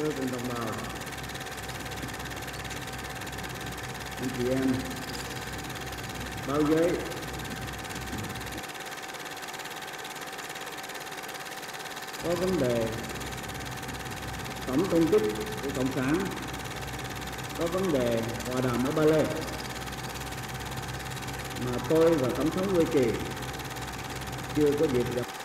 thưa đồng bào anh chị em. Báo giới có vấn đề. Tổng công kích của cộng sản. Có vấn đề hòa đàm ở ba lê. Mà tôi và tổng thống Nguyễn Kỳ chưa có dịp gặp.